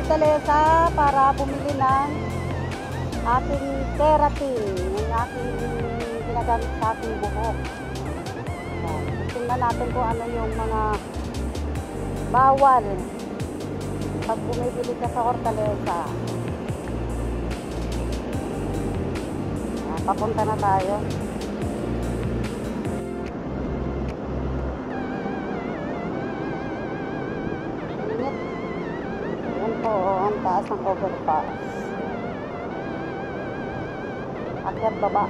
Hortaleza para bumili ng ating keratin, yung ating ginagamit sa ating buhok. Yan. Tingnan natin kung ano yung mga bawal pag bumibili ka sa Hortaleza. Ah, papunta na tayo. Ng overpass. Akyat baba.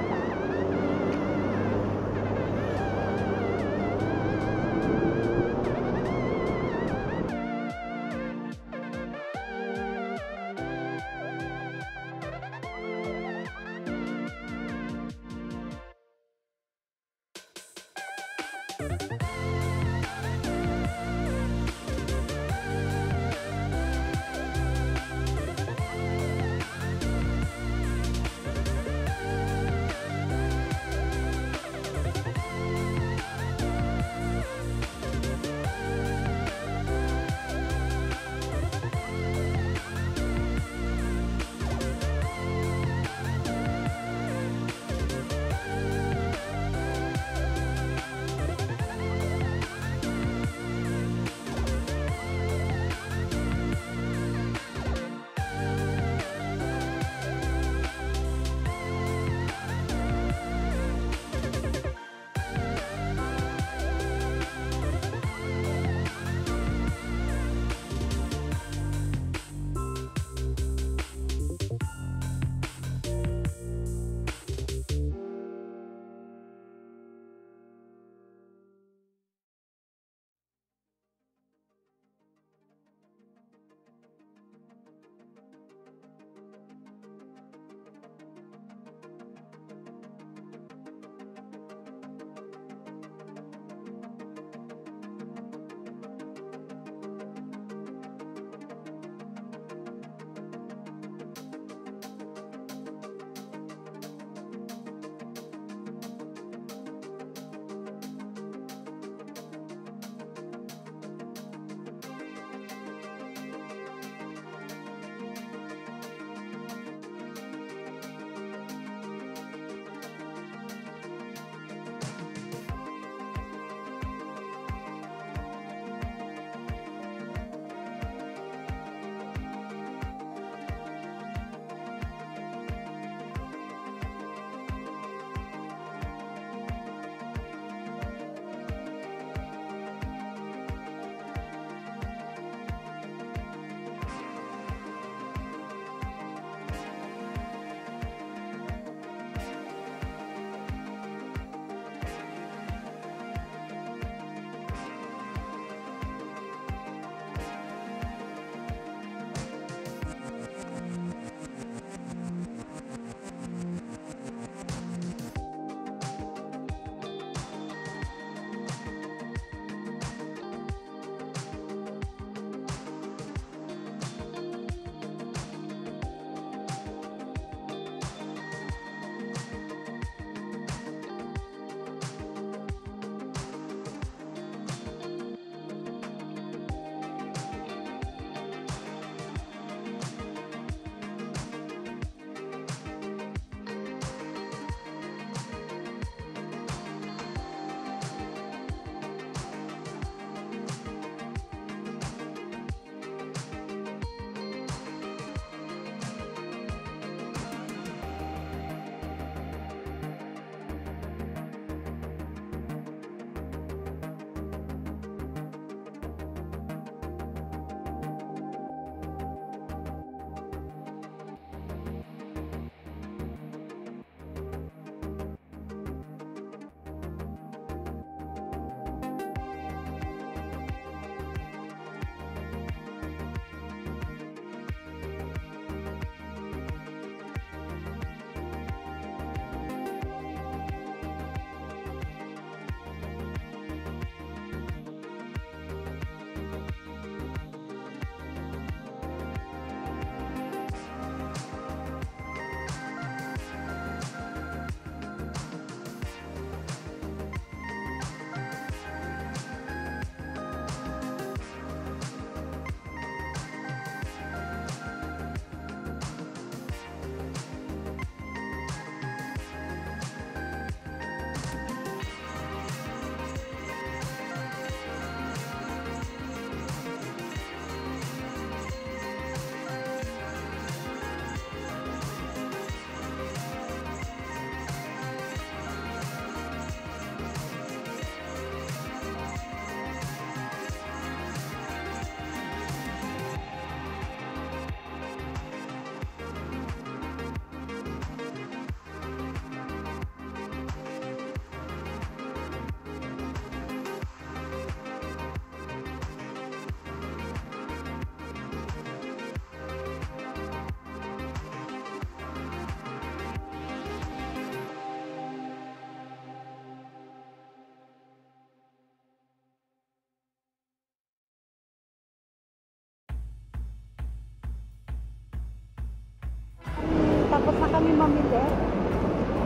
Mamili.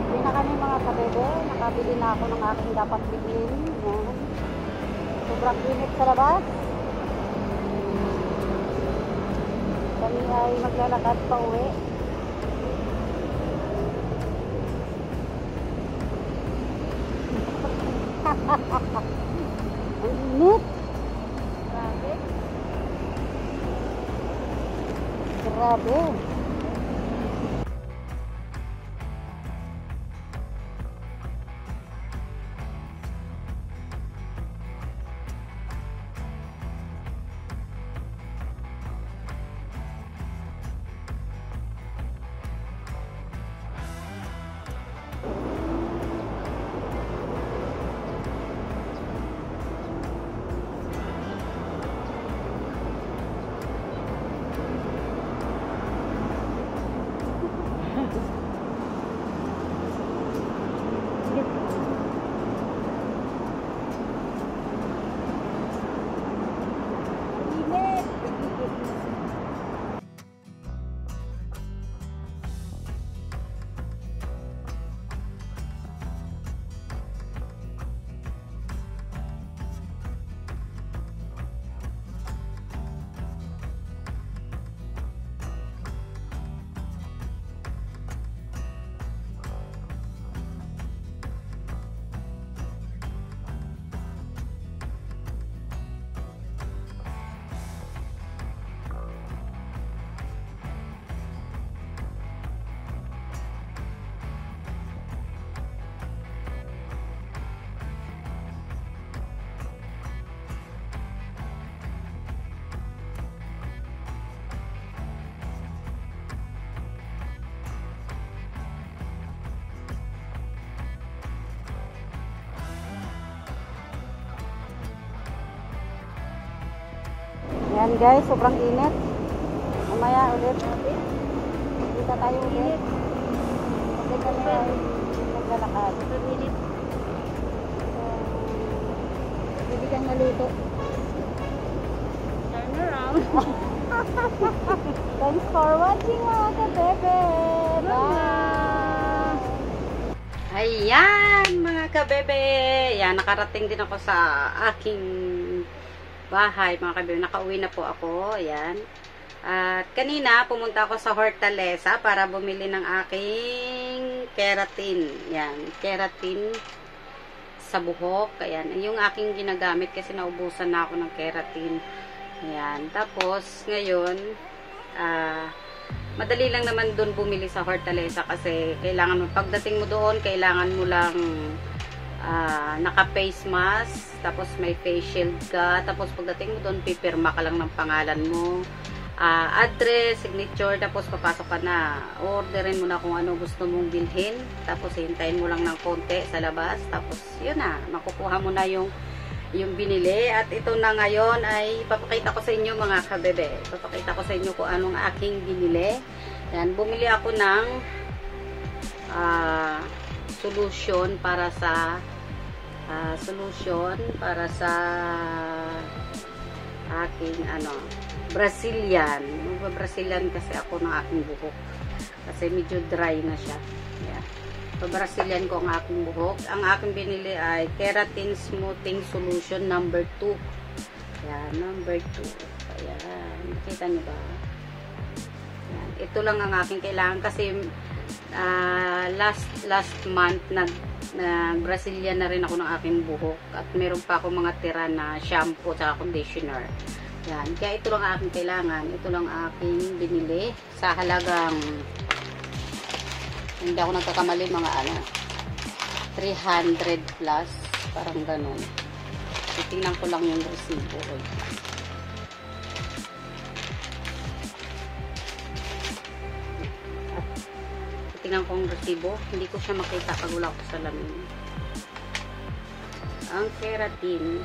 Hindi na kami mga kabebe. Nakabili na ako ng aking dapat bilhin. Yan. Sobrang init sa labas. Kami ay maglalakad pa uwi. Ang init. Grabe. Grabe. Yan guys, sobrang init. Mamaya ulit. Kita tayo ulit. Kasi kami ay naglalakad. Hindi kang naluto. Turn around. Thanks for watching mga kabebe. Bye! Ayan mga kabebe. Yan, nakarating din ako sa aking bahay mga kabebe. Nakauwi na po ako. Ayan. At kanina, pumunta ako sa Hortaleza para bumili ng aking keratin. Yan, keratin sa buhok. Ayan, yung aking ginagamit kasi naubusan na ako ng keratin. Ayan, tapos ngayon, ah, madali lang naman doon bumili sa Hortaleza kasi kailangan mo, pagdating mo doon, kailangan mo lang ah, naka-face mask, tapos may face shield ka, tapos pagdating mo doon, pipirma ka lang ng pangalan mo, ah, address, signature, tapos papasok ka na. Orderin mo na kung ano gusto mong bilhin, tapos hintayin mo lang ng konti sa labas, tapos yun na, makukuha mo na yung yung binili. At ito na ngayon ay ipapakita ko sa inyo mga kabebe. Ipapakita ko sa inyo kung anong aking binili. Yan, bumili ako ng ah, solution para sa ah, solution para sa aking ano Brazilian Brazilian kasi ako ng aking buhok kasi medyo dry na siya yan So, Brazilian ko ang aking buhok. Ang aking binili ay Keratin Smoothing Solution number 2. Ayan, number 2. Ayan, nakita niyo ba? Ayan, ito lang ang aking kailangan kasi ah, last last month nag na Brazilian na rin ako ng aking buhok at meron pa ako mga tira na shampoo at conditioner. Yan, kaya ito lang ang aking kailangan. Ito lang ang aking binili sa halagang hindi ako nagkakamali mga ano 300 plus parang ganun titingnan ko lang yung resibo. Titingnan ko yung resibo hindi ko siya makita pag wala ko sa lamin ang keratin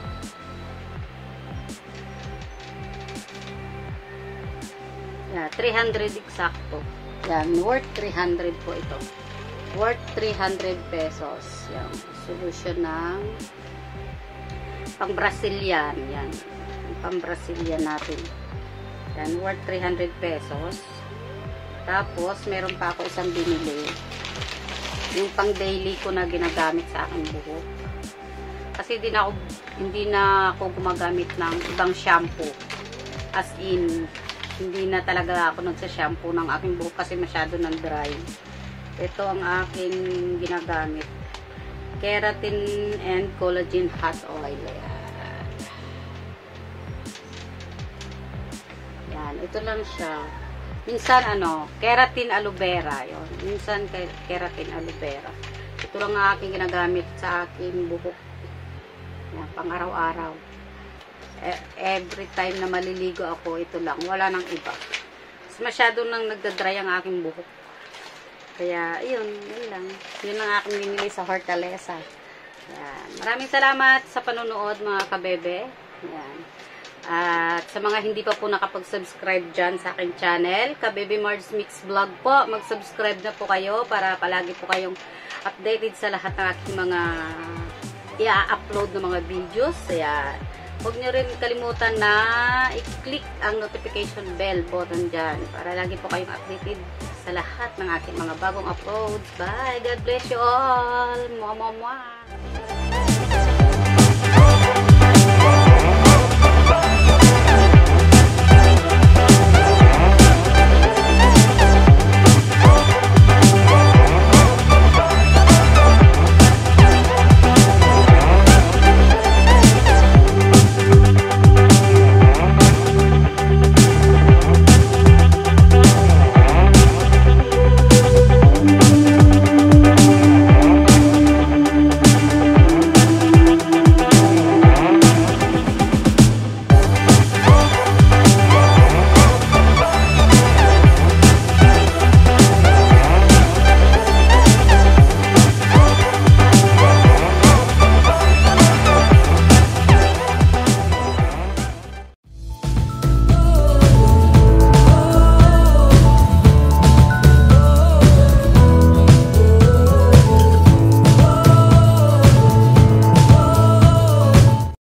yeah, 300 eksakto yan, worth 300 po ito. Worth 300 pesos. Yan, solution ng pang Brazilian. Yan, pang Brazilian natin. Yan, worth 300 pesos. Tapos, meron pa ako isang binili. Yung pang daily ko na ginagamit sa aking buhok. Kasi din ako, hindi na ako gumagamit ng ibang shampoo. As in, hindi na talaga ako nagsa-shampoo ng aking buhok kasi masyado nang dry. Ito ang aking ginagamit. Keratin and Collagen Hot Oil. Yan, ito lang siya. Minsan ano, keratin aloe vera. Yun. Minsan ke- keratin aloe vera. Ito lang ang aking ginagamit sa aking buhok. Yan, pang araw-araw. E- every time na maliligo ako, ito lang. Wala nang iba. Mas masyado nang nagdadry ang aking buhok. Kaya, yun, yun lang. Yun ang aking binili sa Hortaleza. Yan. Maraming salamat sa panonood, mga kabebe. Yan. At sa mga hindi pa po nakapag-subscribe dyan sa aking channel, Kabebe Mars Mix Vlog po, mag-subscribe na po kayo para palagi po kayong updated sa lahat ng aking mga i-upload na mga videos. Kaya, huwag nyo rin kalimutan na i-click ang notification bell button dyan para lagi po kayong updated sa lahat ng aking mga bagong uploads. Bye! God bless you all! Mwah, mwah, mwah!